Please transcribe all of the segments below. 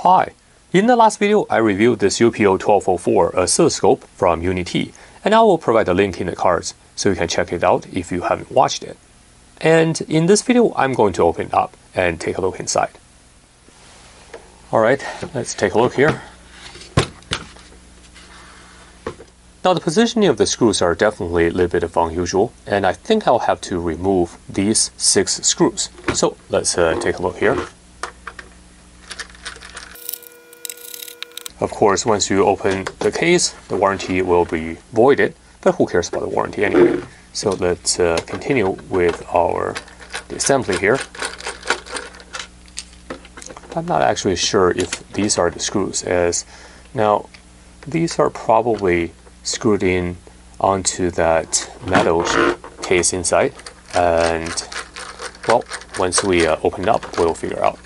Hi, in the last video I reviewed this UPO1204 oscilloscope from Uni-T and I will provide a link in the cards so you can check it out if you haven't watched it. And in this video I'm going to open it up and take a look inside. Alright, let's take a look here. Now the positioning of the screws are definitely a little bit of unusual and I think I'll have to remove these six screws. So let's uh, take a look here. Of course, once you open the case, the warranty will be voided, but who cares about the warranty anyway? So let's uh, continue with our assembly here. I'm not actually sure if these are the screws as now these are probably screwed in onto that metal case inside and well once we uh, open up we'll figure out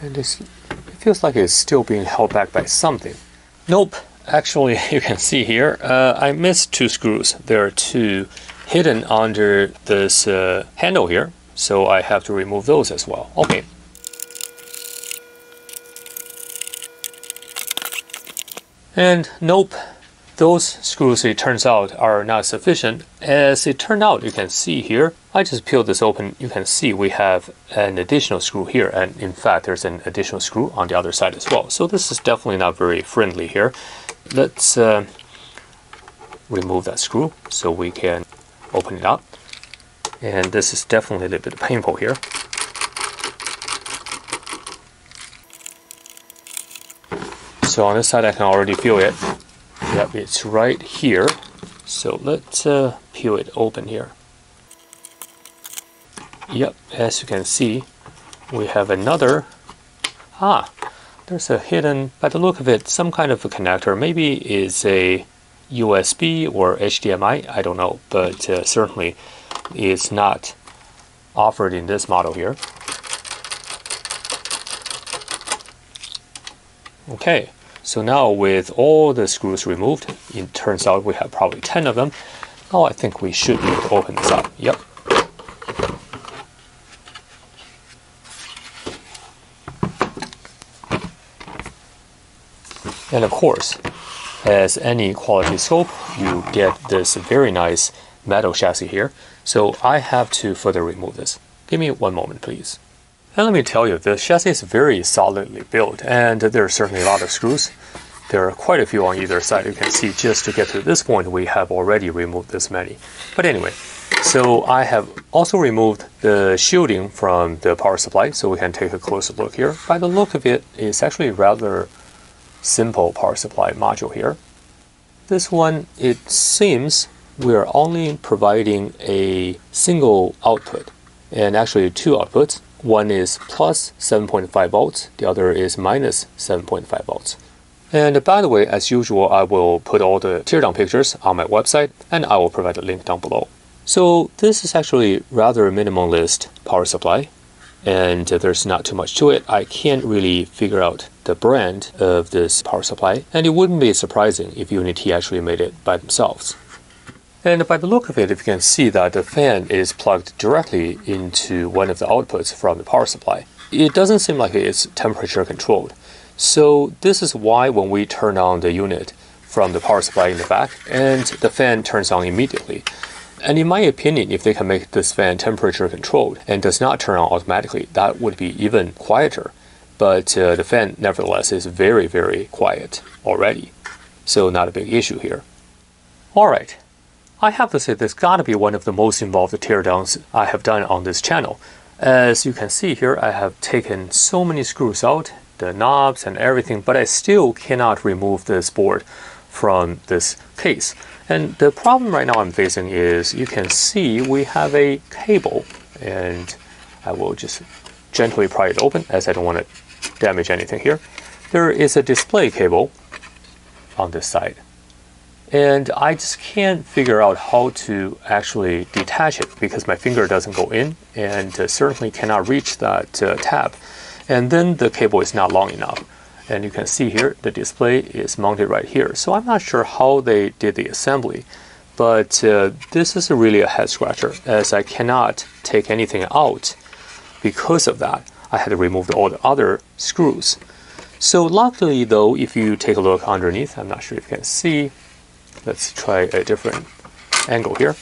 and it feels like it's still being held back by something. Nope. Actually you can see here uh, I missed two screws. There are two hidden under this uh, handle here. So I have to remove those as well. Okay. And nope, those screws it turns out are not sufficient. As it turned out, you can see here, I just peeled this open, you can see we have an additional screw here and in fact there's an additional screw on the other side as well. So this is definitely not very friendly here. Let's uh, remove that screw so we can open it up. And this is definitely a little bit painful here. So on this side I can already feel it. Yep, it's right here. So let's uh, peel it open here. Yep, as you can see, we have another. Ah, there's a hidden, by the look of it, some kind of a connector. Maybe it's a USB or HDMI, I don't know, but uh, certainly it's not offered in this model here. Okay, so now with all the screws removed, it turns out we have probably 10 of them. Now I think we should be able to open this up. Yep. And of course, as any quality scope, you get this very nice metal chassis here. So I have to further remove this. Give me one moment, please. And let me tell you, the chassis is very solidly built, and there are certainly a lot of screws. There are quite a few on either side. You can see just to get to this point, we have already removed this many. But anyway, so I have also removed the shielding from the power supply, so we can take a closer look here. By the look of it, it's actually rather simple power supply module here. This one, it seems we're only providing a single output, and actually two outputs. One is plus 7.5 volts, the other is minus 7.5 volts. And by the way, as usual, I will put all the teardown pictures on my website and I will provide a link down below. So this is actually rather minimalist power supply and there's not too much to it. I can't really figure out the brand of this power supply and it wouldn't be surprising if Uni-T actually made it by themselves. And by the look of it, if you can see that the fan is plugged directly into one of the outputs from the power supply. It doesn't seem like it's temperature controlled. So this is why when we turn on the unit from the power supply in the back, and the fan turns on immediately. And in my opinion, if they can make this fan temperature controlled and does not turn on automatically, that would be even quieter. But uh, the fan, nevertheless, is very, very quiet already. So not a big issue here. Alright, I have to say this gotta be one of the most involved teardowns I have done on this channel. As you can see here, I have taken so many screws out, the knobs and everything, but I still cannot remove this board from this case. And the problem right now I'm facing is you can see we have a cable and I will just gently pry it open as I don't want to damage anything here. There is a display cable on this side and I just can't figure out how to actually detach it because my finger doesn't go in and uh, certainly cannot reach that uh, tab. And then the cable is not long enough. And you can see here, the display is mounted right here. So I'm not sure how they did the assembly, but uh, this is really a head scratcher as I cannot take anything out because of that. I had to remove all the other screws. So luckily though, if you take a look underneath, I'm not sure if you can see, let's try a different angle here.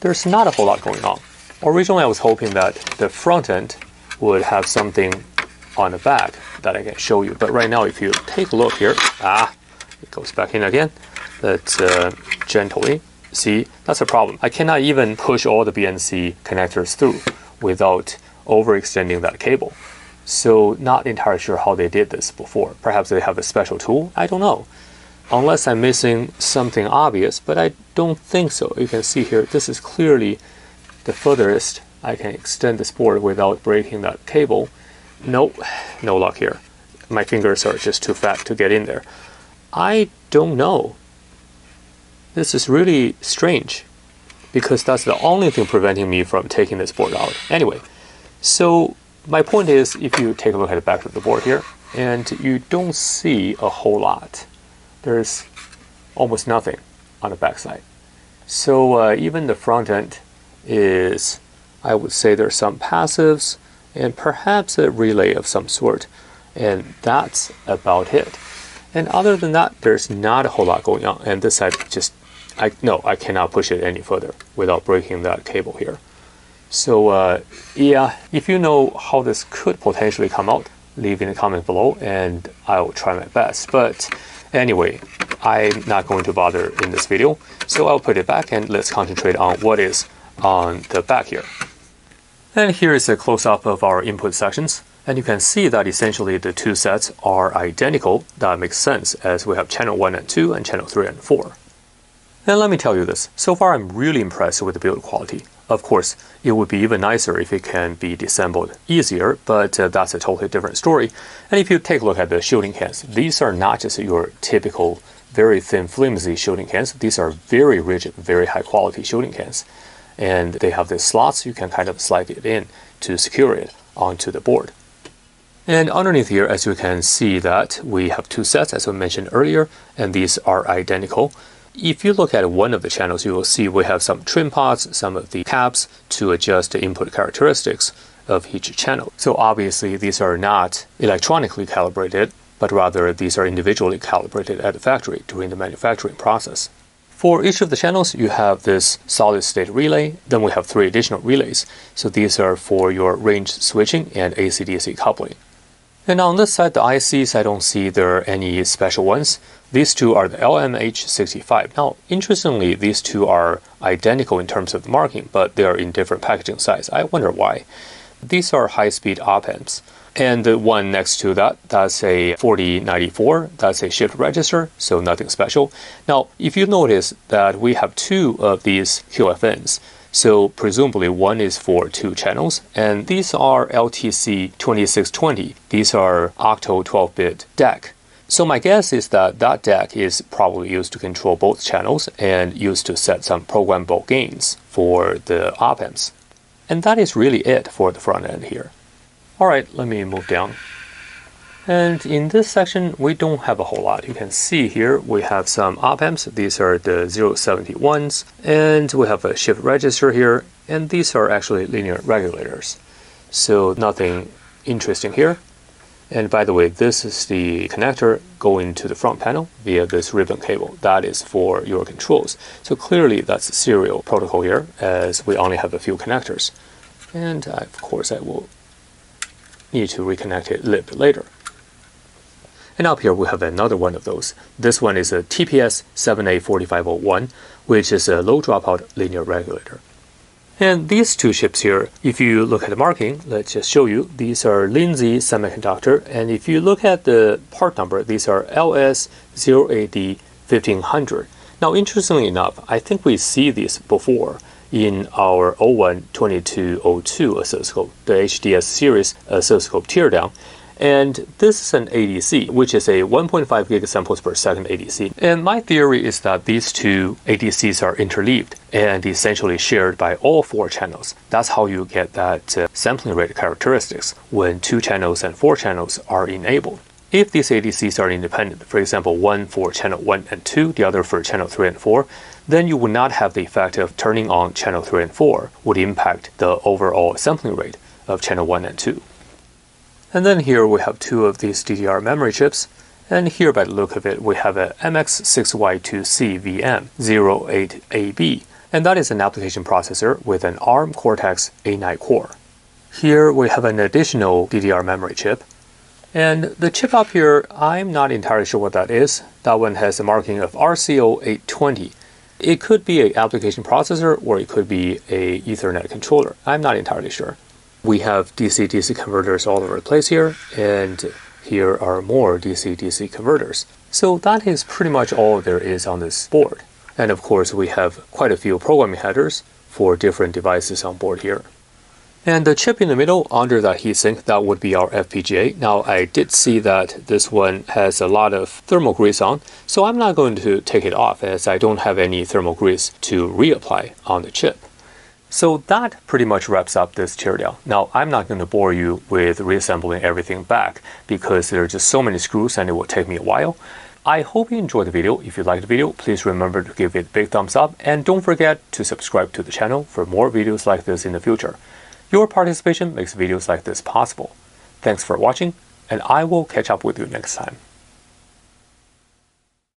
There's not a whole lot going on. Originally I was hoping that the front end would have something on the back that I can show you. But right now if you take a look here, ah, it goes back in again. Let's uh, gently see, that's a problem. I cannot even push all the BNC connectors through without overextending that cable. So not entirely sure how they did this before. Perhaps they have a special tool. I don't know. Unless I'm missing something obvious, but I don't think so. You can see here, this is clearly the furthest I can extend this board without breaking that cable. Nope, no luck here. My fingers are just too fat to get in there. I don't know. This is really strange because that's the only thing preventing me from taking this board out. Anyway, so my point is, if you take a look at the back of the board here, and you don't see a whole lot, there's almost nothing on the back side. So uh, even the front end is, I would say there's some passives and perhaps a relay of some sort, and that's about it. And other than that, there's not a whole lot going on. And this side just, I no, I cannot push it any further without breaking that cable here. So uh, yeah, if you know how this could potentially come out, leave in the comments below and I'll try my best. But anyway, I'm not going to bother in this video. So I'll put it back and let's concentrate on what is on the back here. And here is a close-up of our input sections. And you can see that essentially the two sets are identical. That makes sense as we have channel 1 and 2 and channel 3 and 4. And let me tell you this, so far I'm really impressed with the build quality. Of course, it would be even nicer if it can be disassembled easier, but uh, that's a totally different story. And if you take a look at the shielding cans, these are not just your typical very thin, flimsy shielding cans. These are very rigid, very high quality shielding cans. And they have these slots, you can kind of slide it in to secure it onto the board. And underneath here, as you can see that we have two sets, as I mentioned earlier, and these are identical. If you look at one of the channels, you will see we have some trim pots, some of the caps to adjust the input characteristics of each channel. So obviously these are not electronically calibrated, but rather these are individually calibrated at the factory during the manufacturing process. For each of the channels, you have this solid state relay. Then we have three additional relays. So these are for your range switching and AC-DC coupling. And on this side, the ICs, I don't see there are any special ones. These two are the LMH65. Now, interestingly, these two are identical in terms of the marking, but they are in different packaging size. I wonder why. These are high-speed op amps. And the one next to that, that's a 4094, that's a shift register, so nothing special. Now, if you notice that we have two of these QFNs, so presumably one is for two channels, and these are LTC 2620. These are octo 12-bit DAC. So my guess is that that DAC is probably used to control both channels and used to set some programmable gains for the op amps. And that is really it for the front end here. Alright, let me move down. And in this section, we don't have a whole lot. You can see here we have some op amps. These are the 071s. And we have a shift register here. And these are actually linear regulators. So nothing interesting here. And by the way, this is the connector going to the front panel via this ribbon cable. That is for your controls. So clearly that's serial protocol here as we only have a few connectors. And of course I will need to reconnect it a little bit later. And up here we have another one of those. This one is a TPS 7A4501, which is a low dropout linear regulator. And these two chips here, if you look at the marking, let's just show you. These are Lindsay Semiconductor, and if you look at the part number, these are LS08D1500. Now, interestingly enough, I think we see these before in our 012202 oscilloscope, the HDS series oscilloscope teardown. And this is an ADC, which is a 1.5 gigasamples per second ADC. And my theory is that these two ADCs are interleaved and essentially shared by all four channels. That's how you get that uh, sampling rate characteristics when two channels and four channels are enabled. If these ADCs are independent, for example, one for channel 1 and 2, the other for channel 3 and 4, then you would not have the effect of turning on channel 3 and 4 would impact the overall sampling rate of channel 1 and 2. And then here we have two of these DDR memory chips. And here by the look of it, we have a MX6Y2CVM08AB. And that is an application processor with an ARM Cortex A9 core. Here we have an additional DDR memory chip and the chip up here, I'm not entirely sure what that is. That one has a marking of RCO820. It could be an application processor or it could be a Ethernet controller. I'm not entirely sure. We have DC-DC converters all over the place here, and here are more DC-DC converters. So that is pretty much all there is on this board. And of course, we have quite a few programming headers for different devices on board here. And the chip in the middle under that heatsink, that would be our FPGA. Now I did see that this one has a lot of thermal grease on, so I'm not going to take it off as I don't have any thermal grease to reapply on the chip. So that pretty much wraps up this teardown. Now I'm not going to bore you with reassembling everything back because there are just so many screws and it will take me a while. I hope you enjoyed the video. If you liked the video, please remember to give it a big thumbs up and don't forget to subscribe to the channel for more videos like this in the future. Your participation makes videos like this possible. Thanks for watching, and I will catch up with you next time.